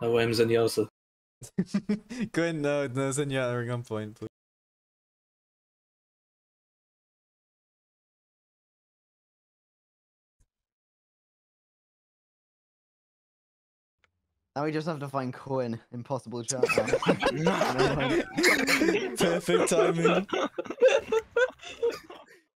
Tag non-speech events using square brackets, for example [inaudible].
No, M-Zeniosy. Go [laughs] Quinn, no, no, Zenyatta on point, please. Now we just have to find Quinn. Impossible challenge. [laughs] Perfect timing. [laughs]